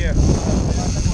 dia.